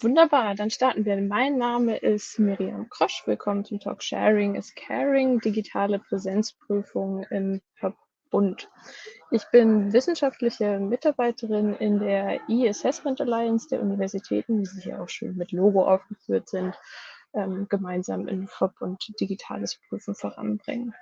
Wunderbar, dann starten wir. Mein Name ist Miriam Krosch. Willkommen zum Talk Sharing is Caring, digitale Präsenzprüfung im Verbund. Ich bin wissenschaftliche Mitarbeiterin in der E-Assessment Alliance der Universitäten, wie sie hier auch schön mit Logo aufgeführt sind, ähm, gemeinsam im Verbund digitales Prüfen voranbringen.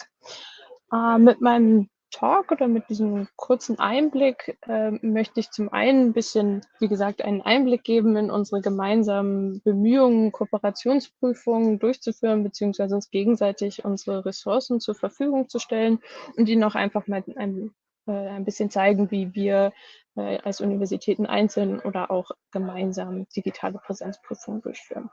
Äh, mit meinem Talk oder mit diesem kurzen Einblick äh, möchte ich zum einen ein bisschen, wie gesagt, einen Einblick geben in unsere gemeinsamen Bemühungen, Kooperationsprüfungen durchzuführen, beziehungsweise uns gegenseitig unsere Ressourcen zur Verfügung zu stellen und Ihnen auch einfach mal ein, äh, ein bisschen zeigen, wie wir äh, als Universitäten einzeln oder auch gemeinsam digitale Präsenzprüfungen durchführen.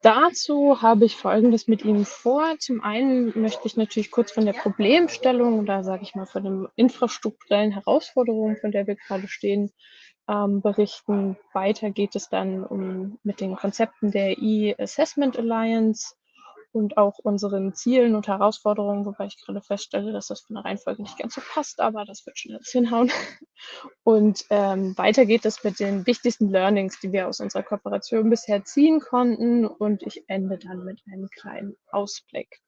Dazu habe ich Folgendes mit Ihnen vor. Zum einen möchte ich natürlich kurz von der Problemstellung oder sage ich mal von den infrastrukturellen Herausforderungen, von der wir gerade stehen, ähm, berichten. Weiter geht es dann um mit den Konzepten der E-Assessment Alliance, und auch unseren Zielen und Herausforderungen, wobei ich gerade feststelle, dass das von der Reihenfolge nicht ganz so passt, aber das wird schon jetzt hinhauen. Und ähm, weiter geht es mit den wichtigsten Learnings, die wir aus unserer Kooperation bisher ziehen konnten. Und ich ende dann mit einem kleinen Ausblick.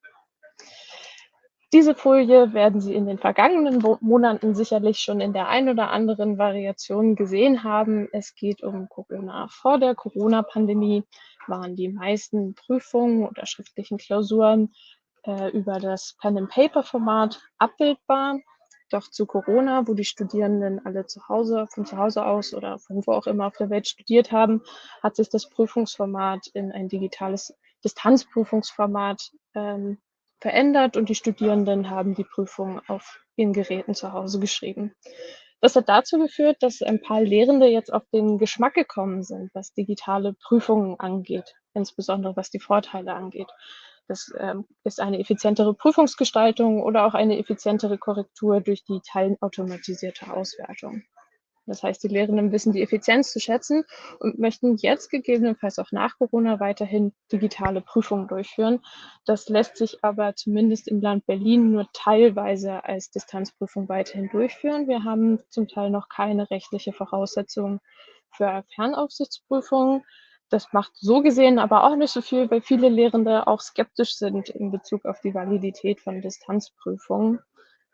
Diese Folie werden Sie in den vergangenen Monaten sicherlich schon in der ein oder anderen Variation gesehen haben. Es geht um Corona. Vor der Corona-Pandemie waren die meisten Prüfungen oder schriftlichen Klausuren äh, über das Pen-and-Paper-Format abbildbar. Doch zu Corona, wo die Studierenden alle zu Hause, von zu Hause aus oder von wo auch immer auf der Welt studiert haben, hat sich das Prüfungsformat in ein digitales Distanzprüfungsformat ähm, verändert und die Studierenden haben die Prüfung auf ihren Geräten zu Hause geschrieben. Das hat dazu geführt, dass ein paar Lehrende jetzt auf den Geschmack gekommen sind, was digitale Prüfungen angeht, insbesondere was die Vorteile angeht. Das ähm, ist eine effizientere Prüfungsgestaltung oder auch eine effizientere Korrektur durch die teilautomatisierte Auswertung. Das heißt, die Lehrenden wissen die Effizienz zu schätzen und möchten jetzt gegebenenfalls auch nach Corona weiterhin digitale Prüfungen durchführen. Das lässt sich aber zumindest im Land Berlin nur teilweise als Distanzprüfung weiterhin durchführen. Wir haben zum Teil noch keine rechtliche Voraussetzung für Fernaufsichtsprüfungen. Das macht so gesehen aber auch nicht so viel, weil viele Lehrende auch skeptisch sind in Bezug auf die Validität von Distanzprüfungen,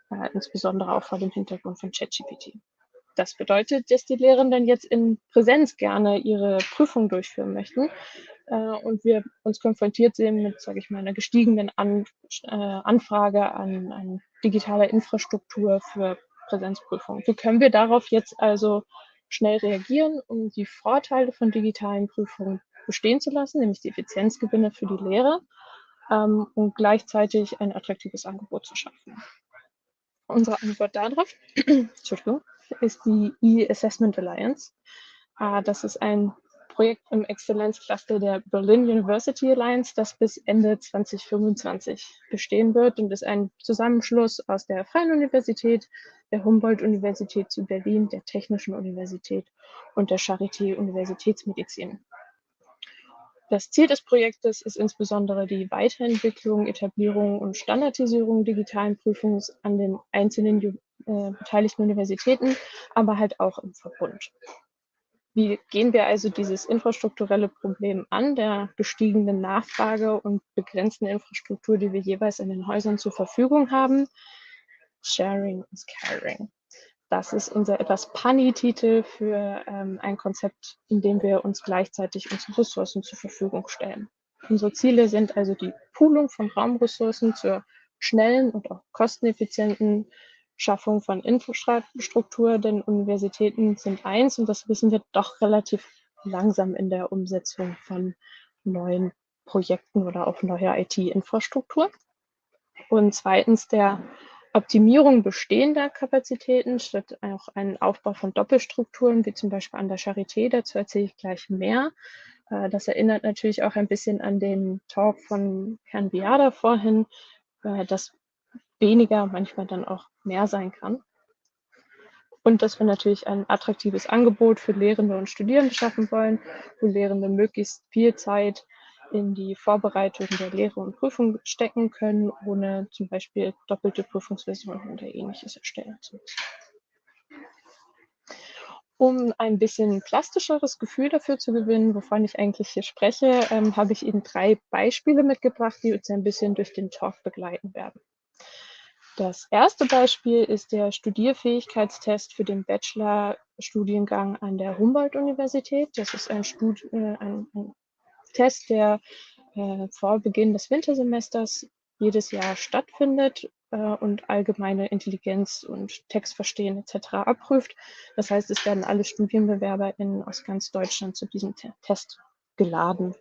äh, insbesondere auch vor dem Hintergrund von ChatGPT. Das bedeutet, dass die Lehrenden jetzt in Präsenz gerne ihre Prüfung durchführen möchten äh, und wir uns konfrontiert sehen mit, sage ich mal, einer gestiegenen an, äh, Anfrage an, an digitaler Infrastruktur für Präsenzprüfungen. Wie können wir darauf jetzt also schnell reagieren, um die Vorteile von digitalen Prüfungen bestehen zu lassen, nämlich die Effizienzgewinne für die Lehre ähm, und gleichzeitig ein attraktives Angebot zu schaffen. Unsere Antwort darauf, ist die E-Assessment Alliance. Ah, das ist ein Projekt im Exzellenzcluster der Berlin University Alliance, das bis Ende 2025 bestehen wird und ist ein Zusammenschluss aus der Freien Universität, der Humboldt-Universität zu Berlin, der Technischen Universität und der Charité Universitätsmedizin. Das Ziel des Projektes ist insbesondere die Weiterentwicklung, Etablierung und Standardisierung digitalen Prüfungs an den einzelnen äh, beteiligten Universitäten, aber halt auch im Verbund. Wie gehen wir also dieses infrastrukturelle Problem an, der gestiegenen Nachfrage und begrenzten Infrastruktur, die wir jeweils in den Häusern zur Verfügung haben? Sharing is caring. Das ist unser etwas Punny-Titel für ähm, ein Konzept, in dem wir uns gleichzeitig unsere Ressourcen zur Verfügung stellen. Unsere Ziele sind also die Poolung von Raumressourcen zur schnellen und auch kosteneffizienten Schaffung von Infrastruktur, denn Universitäten sind eins und das wissen wir doch relativ langsam in der Umsetzung von neuen Projekten oder auch neuer IT-Infrastruktur. Und zweitens der Optimierung bestehender Kapazitäten statt auch einen Aufbau von Doppelstrukturen, wie zum Beispiel an der Charité. Dazu erzähle ich gleich mehr. Äh, das erinnert natürlich auch ein bisschen an den Talk von Herrn Biada vorhin, äh, dass weniger manchmal dann auch mehr sein kann. Und dass wir natürlich ein attraktives Angebot für Lehrende und Studierende schaffen wollen, wo Lehrende möglichst viel Zeit in die Vorbereitung der Lehre und Prüfung stecken können, ohne zum Beispiel doppelte Prüfungsversionen oder ähnliches erstellen zu müssen. Um ein bisschen plastischeres Gefühl dafür zu gewinnen, wovon ich eigentlich hier spreche, ähm, habe ich Ihnen drei Beispiele mitgebracht, die uns ein bisschen durch den Talk begleiten werden. Das erste Beispiel ist der Studierfähigkeitstest für den Bachelor-Studiengang an der Humboldt-Universität. Das ist ein, Stud äh, ein, ein Test, der äh, vor Beginn des Wintersemesters jedes Jahr stattfindet äh, und allgemeine Intelligenz und Textverstehen etc. abprüft. Das heißt, es werden alle StudienbewerberInnen aus ganz Deutschland zu diesem Te Test geladen.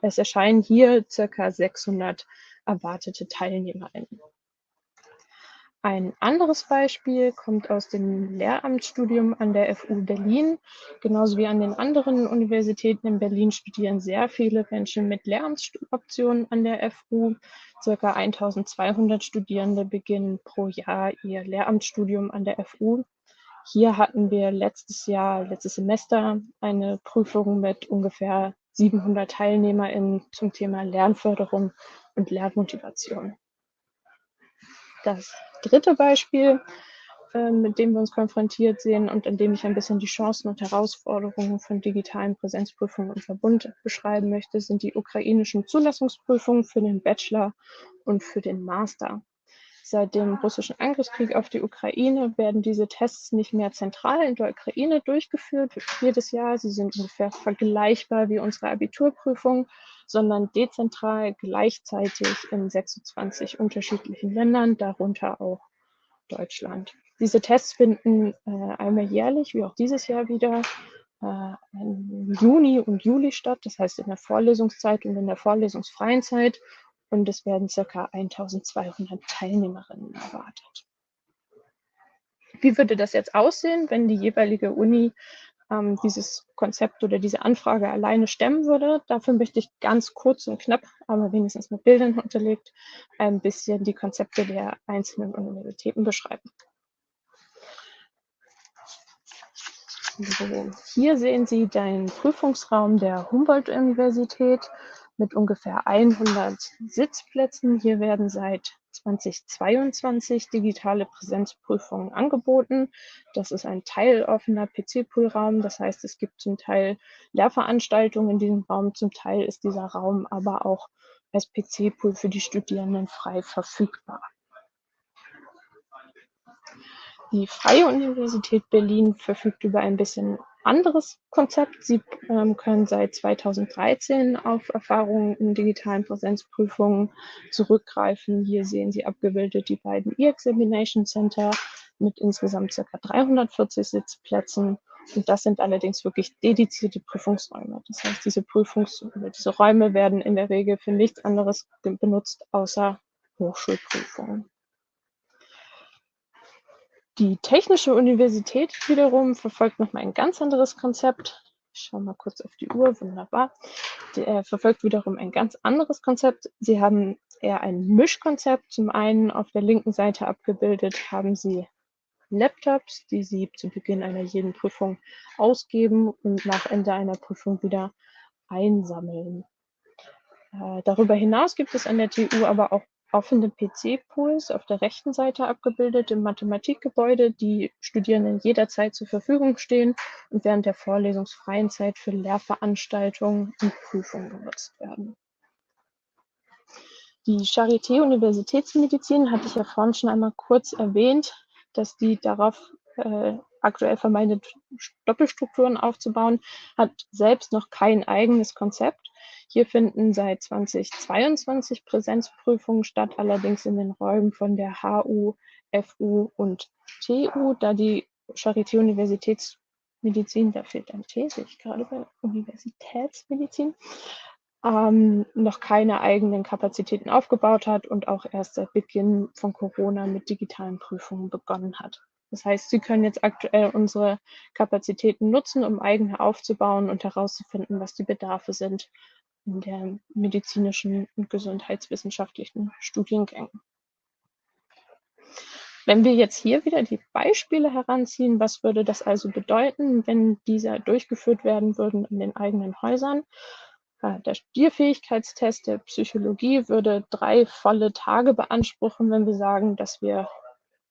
Es erscheinen hier circa 600 erwartete TeilnehmerInnen. Ein anderes Beispiel kommt aus dem Lehramtsstudium an der FU Berlin. Genauso wie an den anderen Universitäten in Berlin studieren sehr viele Menschen mit Lehramtsoptionen an der FU. Circa 1200 Studierende beginnen pro Jahr ihr Lehramtsstudium an der FU. Hier hatten wir letztes Jahr, letztes Semester, eine Prüfung mit ungefähr 700 TeilnehmerInnen zum Thema Lernförderung und Lernmotivation. Das dritte Beispiel, äh, mit dem wir uns konfrontiert sehen und in dem ich ein bisschen die Chancen und Herausforderungen von digitalen Präsenzprüfungen im Verbund beschreiben möchte, sind die ukrainischen Zulassungsprüfungen für den Bachelor und für den Master. Seit dem russischen Angriffskrieg auf die Ukraine werden diese Tests nicht mehr zentral in der Ukraine durchgeführt, jedes Jahr. Sie sind ungefähr vergleichbar wie unsere Abiturprüfung, sondern dezentral gleichzeitig in 26 unterschiedlichen Ländern, darunter auch Deutschland. Diese Tests finden äh, einmal jährlich, wie auch dieses Jahr wieder, äh, im Juni und Juli statt, das heißt in der Vorlesungszeit und in der vorlesungsfreien Zeit und es werden circa 1200 Teilnehmerinnen erwartet. Wie würde das jetzt aussehen, wenn die jeweilige Uni ähm, dieses Konzept oder diese Anfrage alleine stemmen würde? Dafür möchte ich ganz kurz und knapp, aber wenigstens mit Bildern unterlegt, ein bisschen die Konzepte der einzelnen Universitäten beschreiben. So, hier sehen Sie den Prüfungsraum der Humboldt-Universität mit ungefähr 100 Sitzplätzen. Hier werden seit 2022 digitale Präsenzprüfungen angeboten. Das ist ein teiloffener PC-Pool-Raum. Das heißt, es gibt zum Teil Lehrveranstaltungen in diesem Raum. Zum Teil ist dieser Raum aber auch als PC-Pool für die Studierenden frei verfügbar. Die Freie Universität Berlin verfügt über ein bisschen anderes Konzept. Sie ähm, können seit 2013 auf Erfahrungen in digitalen Präsenzprüfungen zurückgreifen. Hier sehen Sie abgebildet die beiden E-Examination Center mit insgesamt ca. 340 Sitzplätzen. Und das sind allerdings wirklich dedizierte Prüfungsräume. Das heißt, diese Prüfungs- diese Räume werden in der Regel für nichts anderes benutzt, außer Hochschulprüfungen. Die Technische Universität wiederum verfolgt nochmal ein ganz anderes Konzept. Ich schaue mal kurz auf die Uhr, wunderbar. Der verfolgt wiederum ein ganz anderes Konzept. Sie haben eher ein Mischkonzept. Zum einen auf der linken Seite abgebildet haben Sie Laptops, die Sie zu Beginn einer jeden Prüfung ausgeben und nach Ende einer Prüfung wieder einsammeln. Äh, darüber hinaus gibt es an der TU aber auch offene PC-Pools auf der rechten Seite abgebildet im Mathematikgebäude, die Studierenden jederzeit zur Verfügung stehen und während der vorlesungsfreien Zeit für Lehrveranstaltungen und Prüfungen genutzt werden. Die Charité Universitätsmedizin hatte ich ja vorhin schon einmal kurz erwähnt, dass die darauf äh, aktuell vermeidet, Doppelstrukturen aufzubauen, hat selbst noch kein eigenes Konzept. Hier finden seit 2022 Präsenzprüfungen statt, allerdings in den Räumen von der HU, FU und TU, da die Charité Universitätsmedizin, da fehlt ein T, sehe ich gerade bei Universitätsmedizin, ähm, noch keine eigenen Kapazitäten aufgebaut hat und auch erst seit Beginn von Corona mit digitalen Prüfungen begonnen hat. Das heißt, Sie können jetzt aktuell unsere Kapazitäten nutzen, um eigene aufzubauen und herauszufinden, was die Bedarfe sind in der medizinischen und gesundheitswissenschaftlichen Studiengängen. Wenn wir jetzt hier wieder die Beispiele heranziehen, was würde das also bedeuten, wenn diese durchgeführt werden würden in den eigenen Häusern? Äh, der Studierfähigkeitstest der Psychologie würde drei volle Tage beanspruchen, wenn wir sagen, dass wir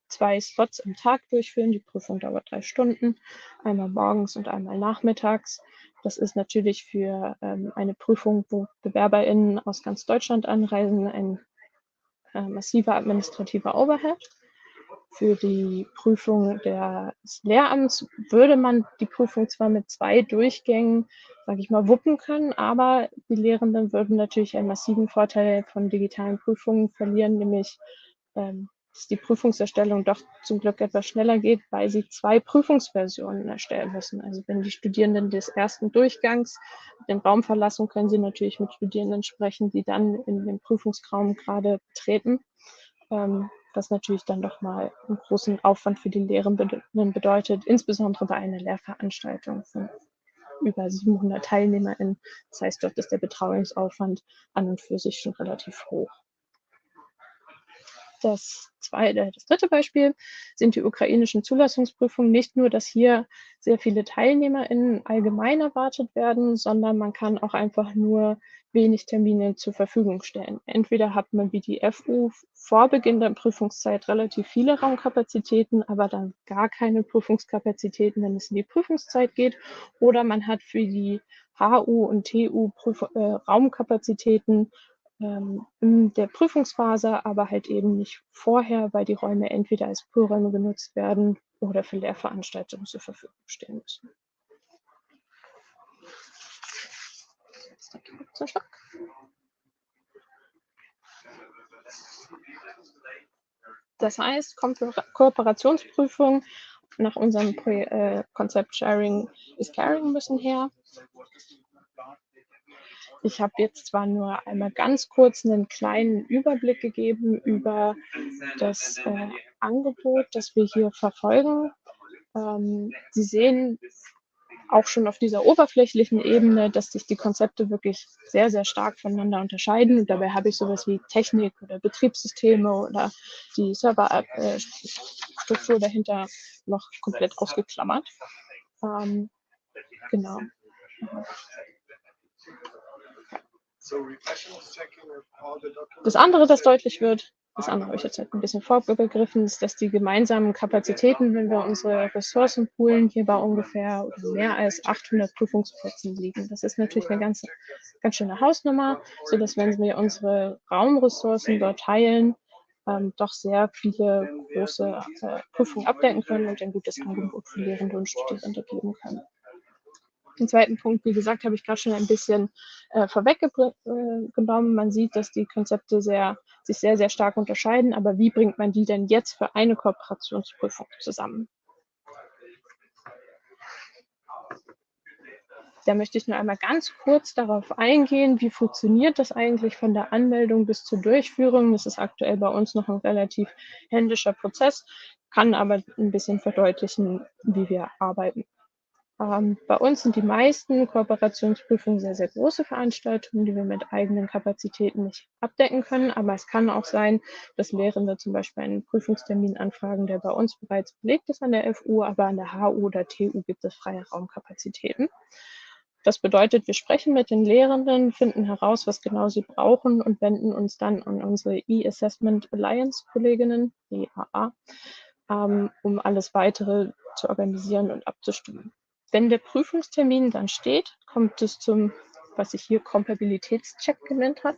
zwei Slots am Tag durchführen. Die Prüfung dauert drei Stunden, einmal morgens und einmal nachmittags. Das ist natürlich für ähm, eine Prüfung, wo BewerberInnen aus ganz Deutschland anreisen, ein äh, massiver administrativer Overhead. Für die Prüfung des Lehramts würde man die Prüfung zwar mit zwei Durchgängen, sage ich mal, wuppen können, aber die Lehrenden würden natürlich einen massiven Vorteil von digitalen Prüfungen verlieren, nämlich ähm, dass die Prüfungserstellung doch zum Glück etwas schneller geht, weil sie zwei Prüfungsversionen erstellen müssen. Also wenn die Studierenden des ersten Durchgangs den Raum verlassen, können sie natürlich mit Studierenden sprechen, die dann in den Prüfungsraum gerade betreten. Ähm, was natürlich dann doch mal einen großen Aufwand für die Lehrenden bedeutet, insbesondere bei einer Lehrveranstaltung von über 700 TeilnehmerInnen. Das heißt, dort ist der Betreuungsaufwand an und für sich schon relativ hoch. Das, zweite, das dritte Beispiel sind die ukrainischen Zulassungsprüfungen. Nicht nur, dass hier sehr viele TeilnehmerInnen allgemein erwartet werden, sondern man kann auch einfach nur wenig Termine zur Verfügung stellen. Entweder hat man wie die FU vor Beginn der Prüfungszeit relativ viele Raumkapazitäten, aber dann gar keine Prüfungskapazitäten, wenn es in die Prüfungszeit geht, oder man hat für die HU und TU Prüf äh, Raumkapazitäten ähm, in der Prüfungsphase, aber halt eben nicht vorher, weil die Räume entweder als Poolräume genutzt werden oder für Lehrveranstaltungen zur Verfügung stehen müssen. Das heißt, Kooperationsprüfungen nach unserem Pro äh, Konzept Sharing is Caring müssen her. Ich habe jetzt zwar nur einmal ganz kurz einen kleinen Überblick gegeben über das äh, Angebot, das wir hier verfolgen. Ähm, Sie sehen auch schon auf dieser oberflächlichen Ebene, dass sich die Konzepte wirklich sehr, sehr stark voneinander unterscheiden. Und dabei habe ich sowas wie Technik oder Betriebssysteme oder die Serverstruktur dahinter noch komplett ausgeklammert. Ähm, genau. Das andere, das deutlich wird, das andere habe ich jetzt halt ein bisschen vorgegriffen, ist, dass die gemeinsamen Kapazitäten, wenn wir unsere Ressourcen poolen, hier bei ungefähr mehr als 800 Prüfungsplätzen liegen. Das ist natürlich eine ganz, ganz schöne Hausnummer, so dass wenn wir unsere Raumressourcen dort teilen, ähm, doch sehr viele große äh, Prüfungen abdecken können und ein gutes Angebot für Lehrende und Studierende geben können. Den zweiten Punkt, wie gesagt, habe ich gerade schon ein bisschen äh, vorweggenommen. Man sieht, dass die Konzepte sehr, sich sehr, sehr stark unterscheiden. Aber wie bringt man die denn jetzt für eine Kooperationsprüfung zusammen? Da möchte ich nur einmal ganz kurz darauf eingehen, wie funktioniert das eigentlich von der Anmeldung bis zur Durchführung. Das ist aktuell bei uns noch ein relativ händischer Prozess, kann aber ein bisschen verdeutlichen, wie wir arbeiten. Ähm, bei uns sind die meisten Kooperationsprüfungen sehr, sehr große Veranstaltungen, die wir mit eigenen Kapazitäten nicht abdecken können. Aber es kann auch sein, dass Lehrende zum Beispiel einen Prüfungstermin anfragen, der bei uns bereits belegt ist an der FU, aber an der HU oder TU gibt es freie Raumkapazitäten. Das bedeutet, wir sprechen mit den Lehrenden, finden heraus, was genau sie brauchen und wenden uns dann an unsere E-Assessment Alliance Kolleginnen, EAA, ähm, um alles weitere zu organisieren und abzustimmen. Wenn der Prüfungstermin dann steht, kommt es zum, was ich hier Kompatibilitätscheck genannt habe.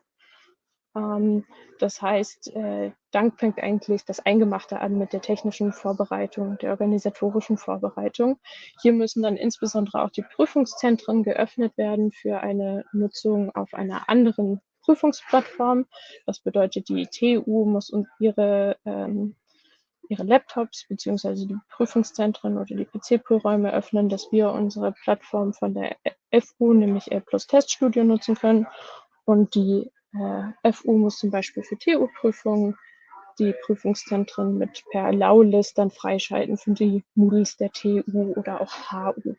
Ähm, das heißt, äh, dann fängt eigentlich das Eingemachte an mit der technischen Vorbereitung, der organisatorischen Vorbereitung. Hier müssen dann insbesondere auch die Prüfungszentren geöffnet werden für eine Nutzung auf einer anderen Prüfungsplattform. Das bedeutet, die TU muss ihre ähm, ihre Laptops beziehungsweise die Prüfungszentren oder die PC-Poolräume öffnen, dass wir unsere Plattform von der FU, nämlich L Plus Teststudio, nutzen können. Und die äh, FU muss zum Beispiel für TU-Prüfungen die Prüfungszentren mit per Allow-List dann freischalten für die Moodles der TU oder auch HU.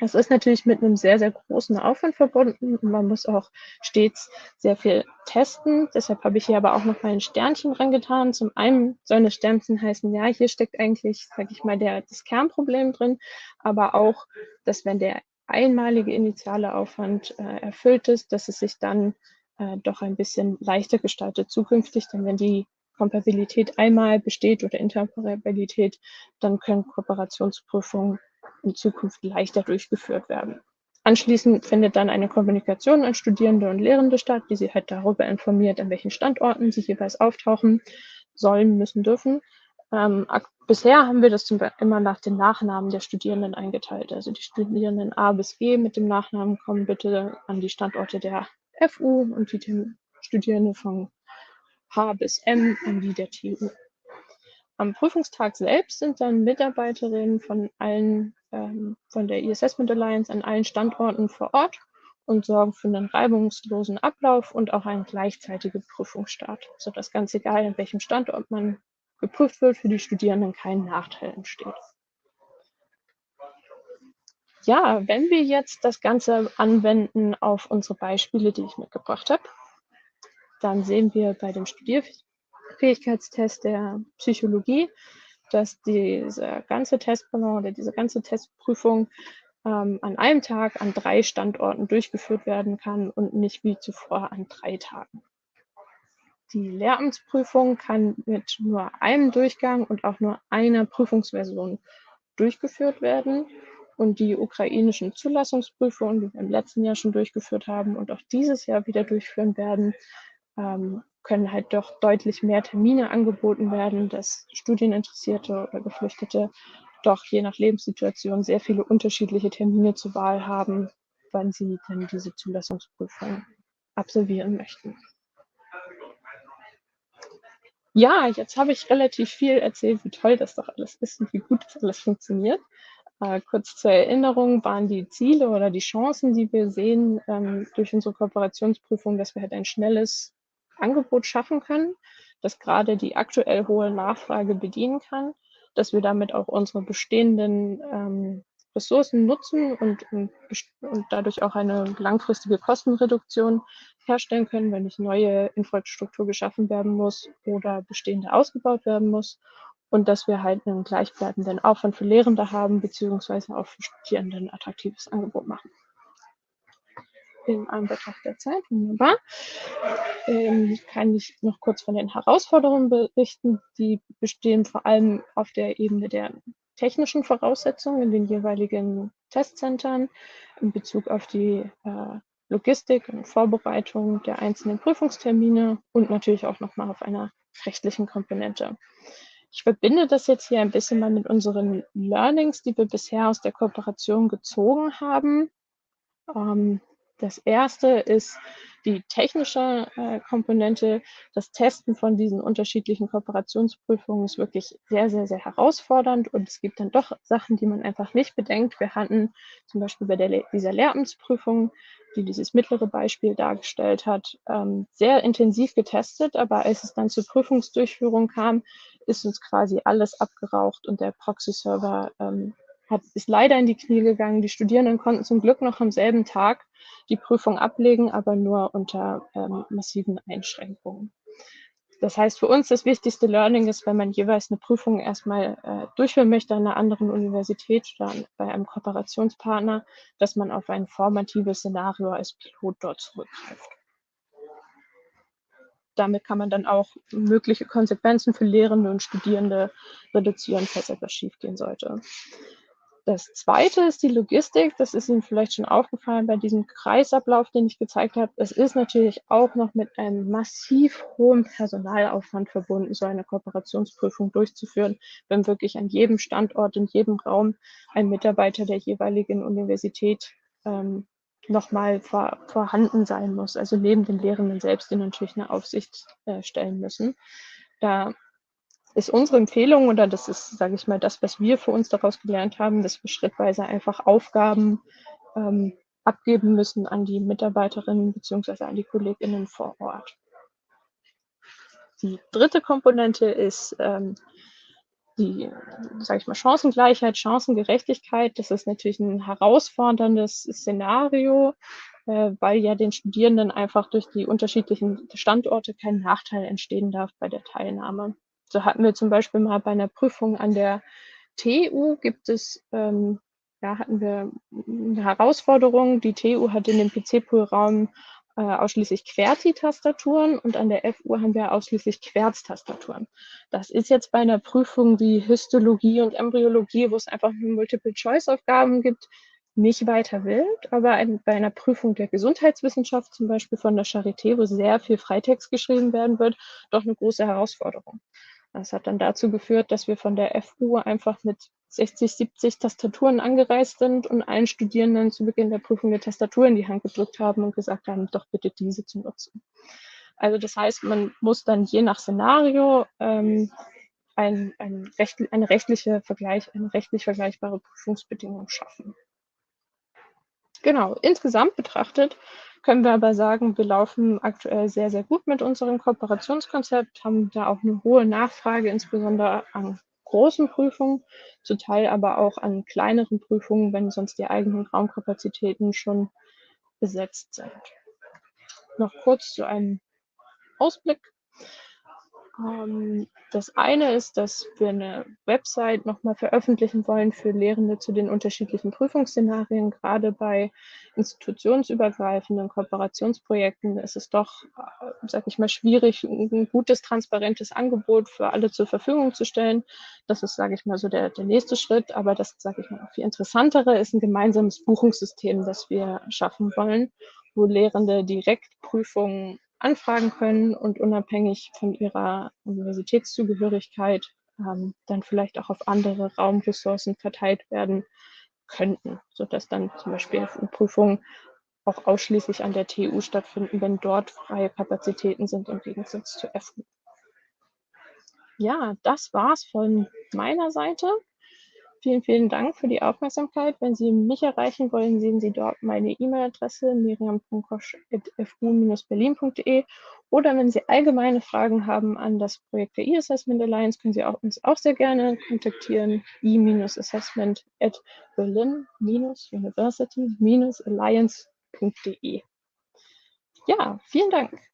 Das ist natürlich mit einem sehr, sehr großen Aufwand verbunden. Man muss auch stets sehr viel testen. Deshalb habe ich hier aber auch noch mal ein Sternchen dran getan. Zum einen soll eine Sternchen heißen, ja, hier steckt eigentlich, sage ich mal, der, das Kernproblem drin, aber auch, dass wenn der einmalige initiale Aufwand äh, erfüllt ist, dass es sich dann äh, doch ein bisschen leichter gestaltet zukünftig. Denn wenn die Kompatibilität einmal besteht oder Interoperabilität, dann können Kooperationsprüfungen in Zukunft leichter durchgeführt werden. Anschließend findet dann eine Kommunikation an Studierende und Lehrende statt, die sie halt darüber informiert, an welchen Standorten sie jeweils auftauchen sollen, müssen, dürfen. Ähm, bisher haben wir das zum Beispiel immer nach den Nachnamen der Studierenden eingeteilt. Also die Studierenden A bis G mit dem Nachnamen kommen bitte an die Standorte der FU und die Studierenden von H bis M an die der TU. Am Prüfungstag selbst sind dann Mitarbeiterinnen von allen ähm, von der E-Assessment Alliance an allen Standorten vor Ort und sorgen für einen reibungslosen Ablauf und auch einen gleichzeitigen Prüfungsstart, sodass ganz egal, an welchem Standort man geprüft wird, für die Studierenden kein Nachteil entsteht. Ja, wenn wir jetzt das Ganze anwenden auf unsere Beispiele, die ich mitgebracht habe, dann sehen wir bei dem Studierfähigkeitstest der Psychologie, dass dieser ganze Testballon oder diese ganze Testprüfung ähm, an einem Tag an drei Standorten durchgeführt werden kann und nicht wie zuvor an drei Tagen. Die Lehramtsprüfung kann mit nur einem Durchgang und auch nur einer Prüfungsversion durchgeführt werden. Und die ukrainischen Zulassungsprüfungen, die wir im letzten Jahr schon durchgeführt haben und auch dieses Jahr wieder durchführen werden, ähm, können halt doch deutlich mehr Termine angeboten werden, dass Studieninteressierte oder Geflüchtete doch je nach Lebenssituation sehr viele unterschiedliche Termine zur Wahl haben, wann sie denn diese Zulassungsprüfung absolvieren möchten. Ja, jetzt habe ich relativ viel erzählt, wie toll das doch alles ist und wie gut das alles funktioniert. Äh, kurz zur Erinnerung waren die Ziele oder die Chancen, die wir sehen ähm, durch unsere Kooperationsprüfung, dass wir halt ein schnelles Angebot schaffen können, das gerade die aktuell hohe Nachfrage bedienen kann, dass wir damit auch unsere bestehenden ähm, Ressourcen nutzen und, und, dadurch auch eine langfristige Kostenreduktion herstellen können, wenn nicht neue Infrastruktur geschaffen werden muss oder bestehende ausgebaut werden muss. Und dass wir halt einen gleichbleibenden Aufwand für Lehrende haben, beziehungsweise auch für Studierende ein attraktives Angebot machen in Anbetracht der Zeit. Wunderbar. Ähm, kann ich noch kurz von den Herausforderungen berichten. Die bestehen vor allem auf der Ebene der technischen Voraussetzungen in den jeweiligen Testzentren in Bezug auf die äh, Logistik und Vorbereitung der einzelnen Prüfungstermine und natürlich auch nochmal auf einer rechtlichen Komponente. Ich verbinde das jetzt hier ein bisschen mal mit unseren Learnings, die wir bisher aus der Kooperation gezogen haben. Ähm, das erste ist die technische äh, Komponente. Das Testen von diesen unterschiedlichen Kooperationsprüfungen ist wirklich sehr, sehr, sehr herausfordernd und es gibt dann doch Sachen, die man einfach nicht bedenkt. Wir hatten zum Beispiel bei der, dieser Lehramtsprüfung, die dieses mittlere Beispiel dargestellt hat, ähm, sehr intensiv getestet, aber als es dann zur Prüfungsdurchführung kam, ist uns quasi alles abgeraucht und der Proxy-Server ähm, hat, ist leider in die Knie gegangen. Die Studierenden konnten zum Glück noch am selben Tag die Prüfung ablegen, aber nur unter ähm, massiven Einschränkungen. Das heißt, für uns das wichtigste Learning ist, wenn man jeweils eine Prüfung erstmal äh, durchführen möchte an einer anderen Universität oder bei einem Kooperationspartner, dass man auf ein formatives Szenario als Pilot dort zurückgreift. Damit kann man dann auch mögliche Konsequenzen für Lehrende und Studierende reduzieren, falls etwas schiefgehen sollte. Das zweite ist die Logistik. Das ist Ihnen vielleicht schon aufgefallen bei diesem Kreisablauf, den ich gezeigt habe. Es ist natürlich auch noch mit einem massiv hohen Personalaufwand verbunden, so eine Kooperationsprüfung durchzuführen, wenn wirklich an jedem Standort, in jedem Raum ein Mitarbeiter der jeweiligen Universität ähm, nochmal vor, vorhanden sein muss. Also neben den Lehrenden selbst, die natürlich eine Aufsicht äh, stellen müssen. Da ist unsere Empfehlung oder das ist, sage ich mal, das, was wir für uns daraus gelernt haben, dass wir schrittweise einfach Aufgaben ähm, abgeben müssen an die Mitarbeiterinnen beziehungsweise an die KollegInnen vor Ort. Die dritte Komponente ist ähm, die, sage ich mal, Chancengleichheit, Chancengerechtigkeit. Das ist natürlich ein herausforderndes Szenario, äh, weil ja den Studierenden einfach durch die unterschiedlichen Standorte kein Nachteil entstehen darf bei der Teilnahme. So hatten wir zum Beispiel mal bei einer Prüfung an der TU gibt es, ähm, ja, hatten wir eine Herausforderung. Die TU hat in dem PC-Pool-Raum äh, ausschließlich QWERTY-Tastaturen und an der FU haben wir ausschließlich Querz-Tastaturen. Das ist jetzt bei einer Prüfung wie Histologie und Embryologie, wo es einfach nur Multiple-Choice-Aufgaben gibt, nicht weiter wild, aber ein, bei einer Prüfung der Gesundheitswissenschaft, zum Beispiel von der Charité, wo sehr viel Freitext geschrieben werden wird, doch eine große Herausforderung. Das hat dann dazu geführt, dass wir von der FU einfach mit 60, 70 Tastaturen angereist sind und allen Studierenden zu Beginn der Prüfung eine Tastatur in die Hand gedrückt haben und gesagt haben, doch bitte diese zu nutzen. Also das heißt, man muss dann je nach Szenario ähm, ein, ein recht, eine rechtliche Vergleich, eine rechtlich vergleichbare Prüfungsbedingung schaffen. Genau, insgesamt betrachtet können wir aber sagen, wir laufen aktuell sehr, sehr gut mit unserem Kooperationskonzept, haben da auch eine hohe Nachfrage, insbesondere an großen Prüfungen, zu Teil aber auch an kleineren Prüfungen, wenn sonst die eigenen Raumkapazitäten schon besetzt sind. Noch kurz zu einem Ausblick. Ähm, das eine ist, dass wir eine Website nochmal veröffentlichen wollen für Lehrende zu den unterschiedlichen Prüfungsszenarien. Gerade bei institutionsübergreifenden Kooperationsprojekten ist es doch, äh, sag ich mal, schwierig, ein gutes, transparentes Angebot für alle zur Verfügung zu stellen. Das ist, sage ich mal, so der, der nächste Schritt. Aber das, sage ich mal, viel interessantere ist ein gemeinsames Buchungssystem, das wir schaffen wollen, wo Lehrende direkt Prüfungen anfragen können und unabhängig von ihrer Universitätszugehörigkeit ähm, dann vielleicht auch auf andere Raumressourcen verteilt werden könnten, sodass dann zum Beispiel Prüfungen auch ausschließlich an der TU stattfinden, wenn dort freie Kapazitäten sind im Gegensatz zur FU. Ja, das war's von meiner Seite. Vielen, vielen Dank für die Aufmerksamkeit. Wenn Sie mich erreichen wollen, sehen Sie dort meine E-Mail-Adresse miriam.kosch.fu-berlin.de oder wenn Sie allgemeine Fragen haben an das Projekt der E-Assessment Alliance, können Sie auch, uns auch sehr gerne kontaktieren. e-assessment at berlin-university-alliance.de. Ja, vielen Dank.